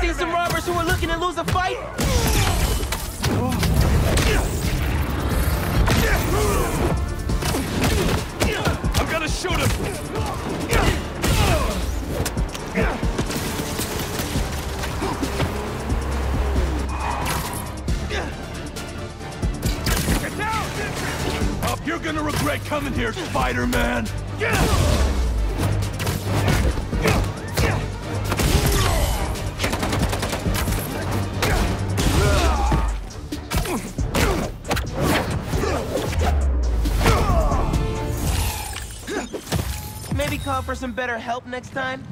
See some robbers who are looking to lose a fight? I'm gonna shoot him! You're gonna regret coming here, Spider-Man! Maybe call for some better help next time?